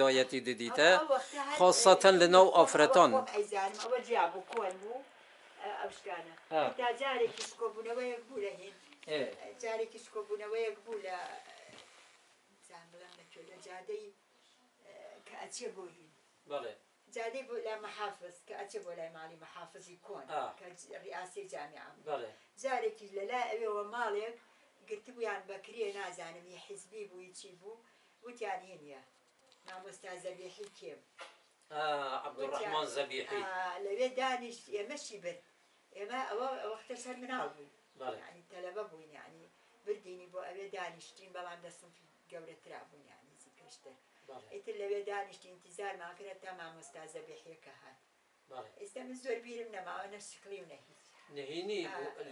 دایەتی ددیتە خاصەتەن لەناو ئافرەتان ئەیزانم ئەوە جیابوو کۆن بوو ئەو شتانە ها. تا جارێکی شکۆبوونەوەیەک بوو لە هێن جارێکی شکۆبوونەوەیەک بوو لە زان بڵم لەکوێ لە جادەی کە ئەچێ بۆ هین. بەڵێ جادەی بۆ لای مەحافظ کە ئەچێ بۆ لای ماڵی مەحافظی کۆن آه. ڕیاسی جامیعام بەڵێ جارێکی لە لای ئەوێەوە ماڵێک گرتبوویان بەکرێ نازانم بووی چی بوو وتیان هێنە مامۆستا زەبێحی کێم عبدڕحمان زەبیحی لەوێ دانیشت ئێمەشی برد ئێمە ئەوە وەختە سەر مناڵ بەڵێ ینی تەلەبە بووین ینی بردینی بۆ ئەوێ دانیشتین بەڵام دەستم گەورەترا بوون ینی زیکەشتر بەڵێ ئیتر لەوێ دانیشتی انتیزار ماکرە تا مامۆستا زەبێحیەکە هات ئێستا من زۆر بیرم نەماوە نە شکلی و نەهیچ نهینی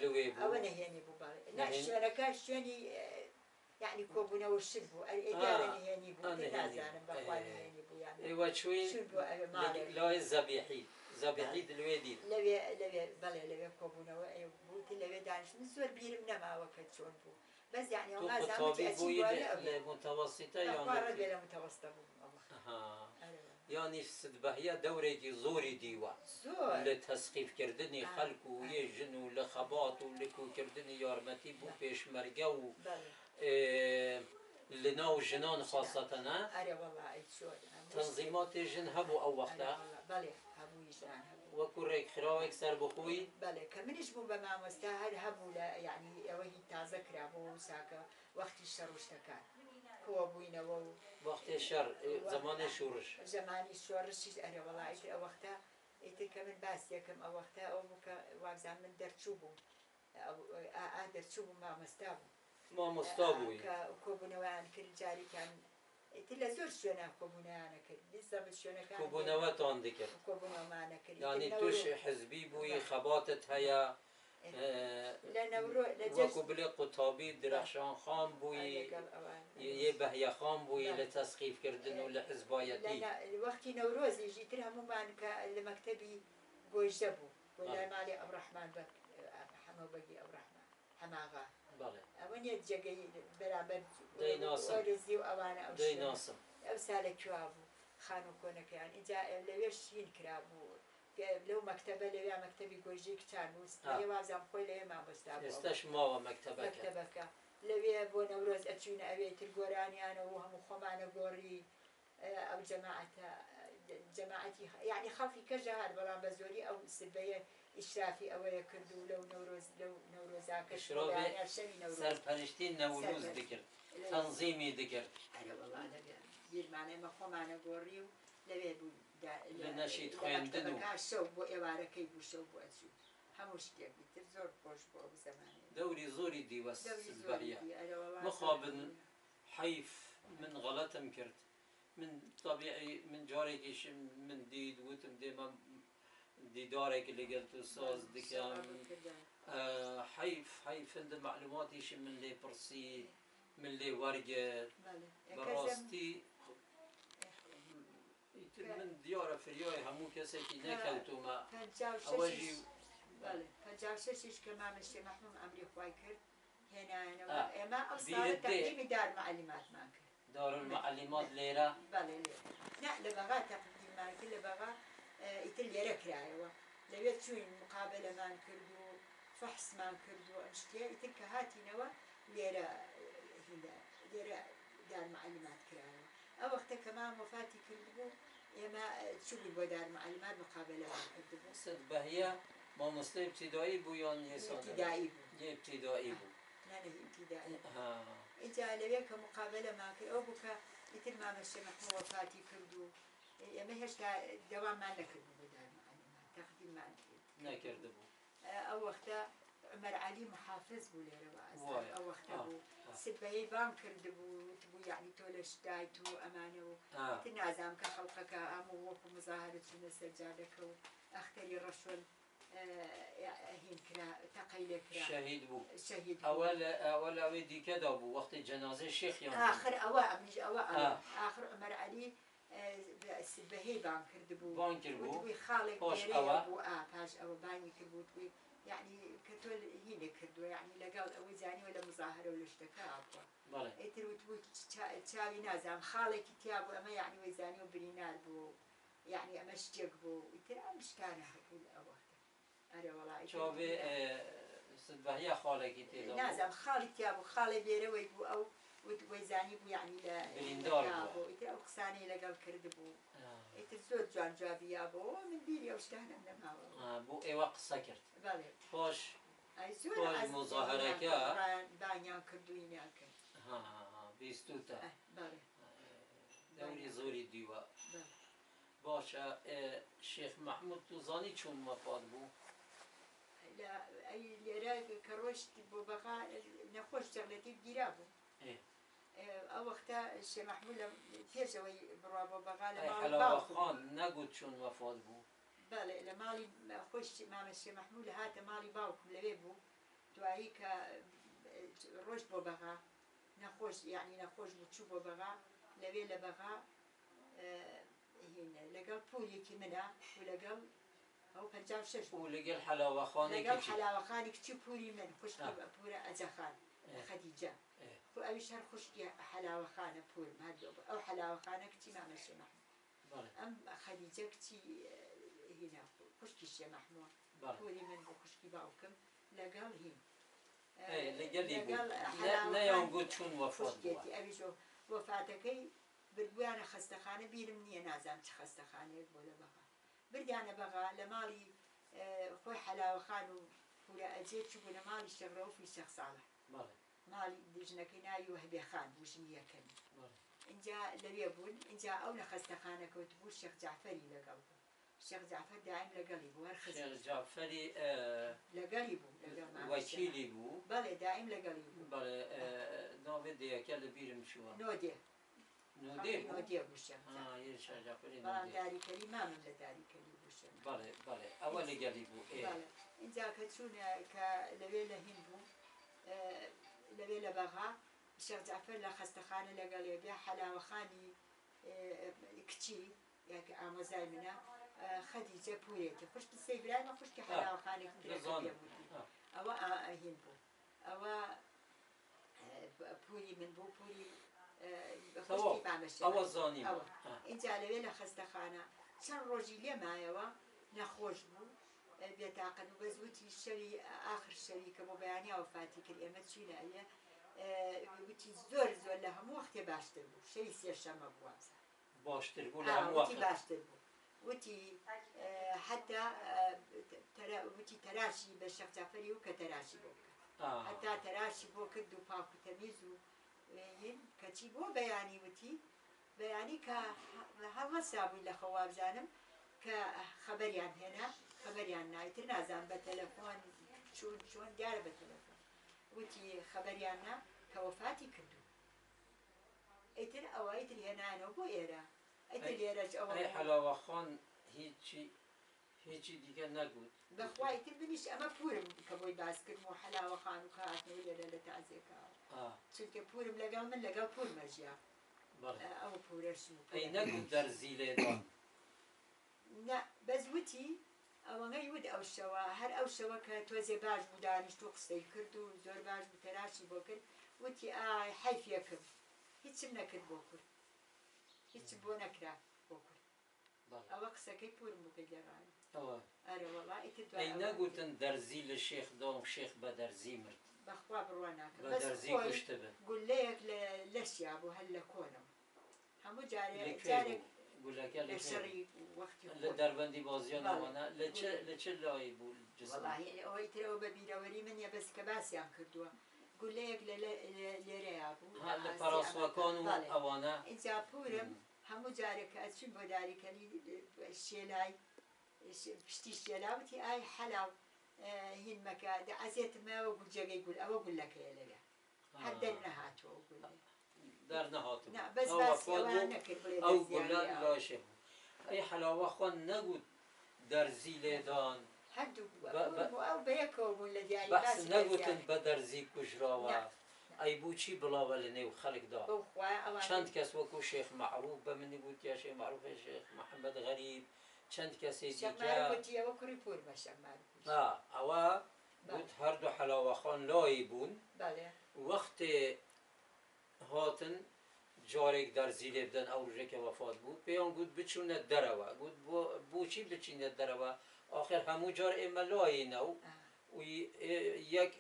لەوێ ئەوە بوو نەهێنی بوو باڵێ نەهێنی. شوێنەکە شوێنی کۆبوونەوە شت بوو ئێدارە آه. آه، تر نهێنی. نازانم بەخوا آه. ئەوێ ماڵێک لای زەبیحی زەبیحی لەوێ دیت لەوێ لەوێ بەڵێ لەوێ کۆبوونەوە ئێ بوو تر لەوێ دانیشت من زۆر بیرم نەماوە کە چۆن بوو بەس یعنی تو ئەو قوتابی بووی نازانم لە متوسطە ڕێ یان لە متەوەستە بوو ها یانی سدبەهەیە دەورێکی زۆری دیوە زۆر لە تەسقیفکردنی خەلک و یە ژن و لە خەبات و یارمەتی بوو پێشمەرگە و بەڵێ ئێ، لە ناو ژنان خاصەتەنە ئەرێ وەڵا ئەی چۆن تەنزیماتی ژن هەبوو ئەو وەختە بەڵێ هەبووی ژان هەبوو وەکو ڕێکخراوێک سەر بخۆی بەڵێ کە منیش بوو بە مامۆستا هەر هەبوو لە یعنی ئەوە هی تازە کرابەوە و ساکە وەختی شەڕشتەکان کۆ بووینەوە و وەختی شەر زمانی شورش. زمانی شۆڕشیش ئەرێ وڵایت ئەو وەختە ئیتر کە من باس یەکەم ئەو وەختە ئەو بکە وابزان من دەرچوو بوو ئا دەرچوو بوو مامۆستا بوو مامۆستا بووی کە کۆبوونەوەیان کرد جاریکان لە زۆر شوێنە کۆبوونیانە کرد بیستە بە شوێنەکان کوبوونەوەتان دکرد کۆبوونەوەمانە کرد ینی توش حزبی بووی خەباتت هەیە لە وەکو بلێ قوتابی درەخشان خان بووی یە بەهیە خان بووی لە تەسقیفکردن و لە حزبایەتی وەختی نەورۆزیژی تر هەمومان کە لە مەکتتەبی گۆژدە بوو بۆ لای مالی ئەوڕحمان بە هەمە بەگی ئەوڕحمان هەماغا بەڵێ ئەوە نیە جێگەی بەرامبەر دەیناسم. وەرزی و ئەوانە ئەو دەی شوێنە. ناسم ئەو سالە کوا بوو خان و کۆنەکەیان ئینجا لەوێ شین کرا بوو لەو مەکتتەبە لەوێ مەکتتەبی گۆژی کچان وست آه. وازان خۆی لەوێ مامۆستا بوو. ئێستش ماوە مەکتتەبەکە مەکتتەبەکە لەوێ بۆ نەورۆز ئەچوینە ئەوێ تر گۆرانیانەوە و هەموو خۆمانە گۆڕی ئەو جەماعەتە جەماعەتی یعنی خەڵکی کەژە هەر بەڵام بە زۆری ئەو سبەیە ئیشرافی ئەوەیە کرد و لەو نەورۆز لەو نەورۆزاکە شرۆڤێ شەوی نەورۆز سەرپەرشتی نەولوز دکرد تەنزیمی دکرد بیرمانەمە خۆمانە گۆڕی و لەوێ بوو نەشید خوێندن و- شەو بۆ ئێوارەکەی بوو شەو بۆ ئەچوو هەموو شتێک تر زۆر خۆش بۆ ئەو زمانێ دەوری زۆری دیوە دەوری سبەهیە زۆری ئەرە وەڵا مخابن. زۆر. حیف من غەڵەتم کرد من طبیعی من جارێکیش من دید وتم دێمە دیدارێک لەگەل تو ساز دکەم آه، حیف حیف هەندە معلوماتیشی من لێ پرسی من بەڵێ. بەڕاستی ئیتر من دیارە فریای هەموو کەسێکی نەکەوتومە. پەنجاو ئەوەژی شەشیش- بەڵێ، پەنجاو شەشیش کە مامەشتێ مەحموم ئەمری خوای کرد. ئەو بیرت ساڵە دێ. تەقدیمی دار معلیماتمان کرد. دارالمعلمات لێرە. بەڵێ لێ نه لە بەغا تەقدیمان کرد لە بەغا آه، ئیتر لێرە کرایەوە لەوێ چوین مقابلەمان کرد و فەحسمان کرد و ئەم شتێ ئیتر کە هاتینەوە لێرە لێرە دار معلیمات کرایەوە ئەو وەختە کە مام وفاتی کرد بوو ئێمە چوبوون بۆ دار معلیمات مقابلەمان کرد بوو سد بەهەیە مامۆستای ابتیدایی بوو یان یێسان ابتدایی بوو بوو ابتدایی ها. اینجا لەوێ کە مقابلە ماکرد ئەو بکە ئیتر مامەشە مەحموو وفاتی کرد و ئێمە هێشتا دەوامان نەکرد بۆ دار معلیمات تەقدیممان کرد نەکرده بوو ئەو وەختە عمەر علی محافظ بوو لێرەوە. ئەو وەختە آه. بوو آه. سبەیەی بام کرد بوو بوو یعنی تۆ لە شدایت و ئەمانە و آه. تر نازام کە خەڵقەکە ئەموو وەکو مزاهرە چونە سەرجادەکە و ئەختەری ڕەشۆن هین کرا تەقەی لێ کرا شەهید بوو شەهید بوو. ئەوە لە ئەوە لەوەی دیکەدا بوو وەختی جەنازەی شێخیان آخر بەهێ بان کردبوو بان کردبووی خاڵێک بوو پاش ئەوە بانی کردبوو توی یعنی کە تۆ هینە کردووە یعنی لەگەڵ ئەوەی زانیوە لە مزاهرە و لەشتەکە بووە ئیتر وتبوو چاوی نازانم خاڵێکی تیا بوو ئەمە یعنی وەی زانی و برینار بوو یعنی ئەمە شتێک بوو. ئیتر ئەم شتانە هەبوو ئەوە. ئەرێ وڵای چاوێ سبەهیا خاڵێکی تێ نازانم خاڵی تیا بوو خاڵی لێرەوەی بوو ئەو وەیزانی بوو یعنی لە. ئیتر ئەو قسانەی لەگەڵ کرد بوو آه. ئیتر زۆر جوان جوابیا بوو من بیری ئەو نەماوە آه، بۆ ئێوە قسە کرد خۆش مزاهرەکە. بانیان کردوینیان کرد ها بیستوتە ئە، بەڵێ دەوری زۆری دیوە باشە شێخ محمود توزانی چۆن مەفات بوو لێرە کە ڕۆشت بۆ بەقا نەخۆش جەغلەتی گیرا بوو ئێ. ئەو وەختە شێ محمول بۆ بەغا لە ئەی ماڵی حەلاوە باوکم. خان نەگوت چۆن مەفات بوو بەڵێ لە ماڵی خۆش مامە شێ محمول هاتە ماڵی باوکم لەوێ بوو دوایی کە ڕۆژ بۆ بەغا نەخۆش یعنی نەخۆش بوو چوو بۆ بەغا لەوێ لە بەغا هینە لەگەڵ پولێکی منە و لەگەڵ ئەو پەنج و شش بوو و لەگەڵ حەلاوە خانێکی لەگەڵ چی؟ حلاوەخانی کچی پوری من خوشکی آه. بە پورە ئەجەخان ئێ. خو ئەویش هەر خوشکی حلاوەخانە پور مادۆ ئەو حلاوەخانە کچی مامەشێ محمود بەڵێ ئەم خەدیجە کچی هینا خوشکی محمود پوری من بۆ خوشکی باوکم لەگەڵ هین. خوشکێتی. ئەویش وەفاتەکەی بردویانە خستەخانە بیرم نییە نازان چ خستەخانەیەک بۆ لە بەغا. بردیانە بەغا لە ماڵی آه، خۆی حلاوەخان و پورە ئەجێ چوو بوو لە ماڵی شەغرەوفی شەخ ساڵح بەڵێ ماڵی دژنەکەی ناوی وهبێ خان بوژنی یەکەم بەڵێ اینجا لەوێ بوون اینجا ئەو لە خستەخانە کەوت بوو شێخ جعفەری لەگەڵ بوو شێخ جعفەر دایم لەگەڵی بوو هەر خزم شێخ جعفەری ئێ، لەگەڵی بوو لەگەڵ مامۆستا. وەکیلی بوو بەڵێ دایم لەگەڵی بوو بەڵێ ئێ، ناوێ دەیەکە لە بیرم چووە نۆدێ نودێ بوو نۆدێ بوو شێخ جعفەر. آه، یه شێخ جعفەری بەڵام نودێ داریکەری مامن لە داریکەری بوو شێخ بەڵێ بەڵێ ئەوە لەگەلی بوو ئێ بەڵێ لەوێ لە آه، بەغا شێخ جعفەر لە خستەخانە لەگەڵێ بێ حەلاوەخانی آه، کچی یاکە ئامۆزای منە آه، خەدیجە پورێتی خوشکی سەیبرایمە خوشکی حەلاوەخانێک. ئەوە ئا- ئەهین بوو. ئەوە آه، پوری من بوو پوری آه، ئەوە زانی. اینجا لەوێ لە خستەخانە چەند ڕۆژی لێمایەوە نەخۆش بوو. بێتاقەت و بەزوتی شەوی ئاخر شەوی کە بۆ بەیانی ئەوفاتی کرد ئێمە چینە ئەیە؟ وتی زۆر زۆر لە هەموو وەختێ باشتر بوو شەوی سێشەمە بووە. باشتر بوو لە آه، هەموو وتی وەختە باشتر بوو. وتی اه، حتا تەرا- وتی تەراشی بە شەخجافەری و کە تەراشی بۆ بکە آه. هەتا تەراشی بۆ کرد و پاک و تەمیز و هین کەچی بۆ بەیانی وتی؟ بەیانی کە هەڵە سابووی لە خەوابزانم کە خەبەریان هێنا. خەبەریان نایتر نازان بە تەلەفۆن چون چۆن دیارە بە تەلەفۆن. وتی خەبەریان نا کە وەفاتی کردو. ئیتر ئەوە ئیتر هێنانەوە بۆ ئێرە. ئیتر ئەی- لێرەش ئەوە ئەی حەلاوە خان هیچی هیچی دیگە نەگوت. بەخوای تر بنیش ئەمە پورم کە بۆی باسکردن و حەلاوە خان و لێرە لە تازێکەوە آه. چونکە پورم لەگەڵ من لەگەڵ پور مەژیا. بەڵێ ئەو پورەش و ئەی نەگوت دەرزی لێدان. نه بەزوتی ئەوەنگەی ود ئەو شەوە. هەر ئەو شەوە کە تۆزێ باش بوو دانیشت و قسەی کرد و زۆر باش بوو تەراشی بۆ کرد. وتی ئای حیفەکەم هیچم نەکرد بۆ کورد. هیچم بۆ نەکرا بۆ کورد. بەڵێ ئەوە قسەکەی پورم بوو گەڕانی ئەوە. ئەرە وەڵا ئیتر ئەی نەگوتن دەرزی لە شێخ دۆم شێخ بە دەرزی مرد. بەخوا بڕوا ناکەم بە بەس دەرزی خۆی کوشتە بێ. گولەیەک لە لەشیا بوو هەر لە کۆنەوە. هەموو جارێ لەکوێ جارێک گلکه لچه در بندی بازیان بله. نمانه بله. لچه لچه لایی بود جسم. والله اوی ترو به بیراوری من یه بس که بس هم کردوا گله یک لره بود ها لپراسوکان و بله. اوانه. اینجا پورم همو جاره که از چون بوداری کنی شیلای پشتی شیلا بودی آی حلاو هین مکا دا ازیت ما و گل جگه گل او گلکه لره. هر دل نهاتو گله. نەکرد بڵێ ئەو دەستیان گولا لێ ئەوە. لاشێ بوو ئەی حەلاوە خوان بە یەکەوە بوون لە دیاری بەس باسی نەگوتن دەستیان. بە دەرزی کوژراوە نه. ئەی بوو چی بڵاوە لە نێو خەڵکدا چەند کەس وەکو شێخ معروف بە منی گوت یا شێخ معروف شێخ محەممەد غەریب چەند شەمارگوتی ئەوە گوت هەردوو حەلاوەخۆن لای بوون وەختێ هاتن جارێک دەرزیلێ بدەن ئەو ڕژێکە وەفات بوو پێیان گوت بچوونە دەرەوە گوت بۆ- بۆچی بچینە دەرەوە؟ آخر هەموو جار ئێمە لایینە و یەک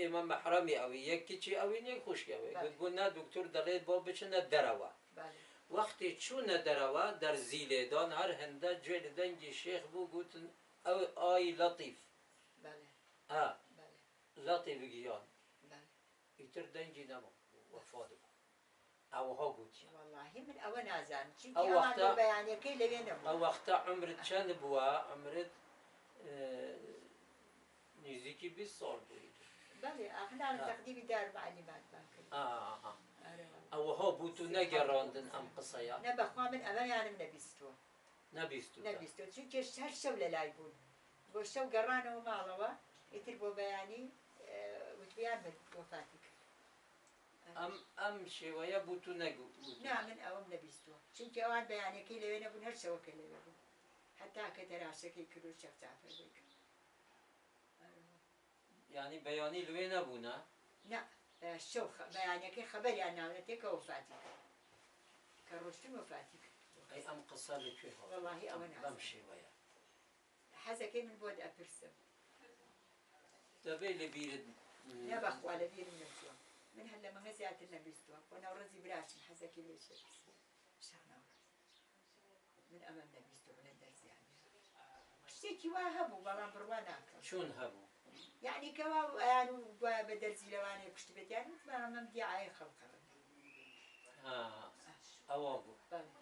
ئێمە مەحرەمی ئەوی یەک کچی ئەوی نیە خوشکەوەی بله. گوت بۆ نا دکتۆر دەڵێت بۆ بچنە دەرەوە. بله. وەختی چوونە دەرەوە دەرزیلێدان هەر هەندە گوێ لە دەنگی شێخ بوو گوتن ئەو ئای لەتیف بله. ئا بله. بله. ئیتر دەنگی نەبوو بوو ئەوها گوتی والله من چونکی ئەو ئەوان وەختە- بە بەیانەکەی لەوێ ئەو نەبوو وەختە عمرت چەند بووە عمرت آه، نزیکی 20 ساڵ بووی بله ئەخنان آه. تەقدیمی دار معلیماتمان کرد ئا آره. ئەوها بوو تو نەگەڕاندن ئەم قسەیە نە بەخوا من ئەمەیانم نەبیستوە نەبیست نەبیستوە چونکە هەر شەو لە لای بوون بۆ شەو گەڕانەوە ماڵەوە ئیتر بۆ بەیانی آه، وتیان من وفاتی کرد ئەم ئەم شێوەیە بوو تو نەگو نا من ئەوم نەبیستوە چونکە ئەوان بەیانەکەی لەوێ نەبوون هەر شەوەکە لەوێ بوون حتا کە دەراسەکەی کرد و چەفتافەی کرد ینی بەیانی لێ نەبوونە نا شەو بەیانەکەی خەبەریان ناونەتێکە وفاتی کە ڕۆشتن وفاتی ئەم قسە لەکوێ هات والله ئەوە بەم نازانم شێوەیە حەزەکەی من بۆ ئەپرسم دەبێت لە بیرت نە بەخوا من هەر لە مەمە زیاتر نەبیستووە بۆ ناوڕەزی براشم حەزەکەی لێ من ئەمەم نەبیستوە لە دەرزیان شتێکی وا هەبوو بەڵام بڕوا ناکەم چۆن هەبوو یعنی کەوا ئەیان و گوایە بە دەرزی لەوانەیە پشت بێتیان وتمانم دیعاە خەڵقەڕن ها ئەوە بوو بەڵێ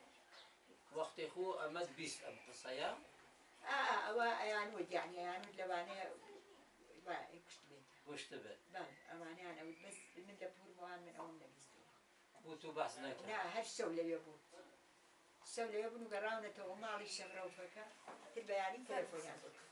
وەختی خۆ ئەمەد بیست ئەم قسەیە ئا ئەوە ئەیان و پشت بێت گشتە بێت بەڵێ ئەوانیان ئەو بەس من لە پور بووان من ئەوم نەبیستوە بوو تو بەس نەکرد نا هەر شەو لەوێ بوو شەو لەوێ بوون و گەڕاونەتەوە ماڵی شەمرەوفەکە تر بەیانی تەلەفۆنیان بکە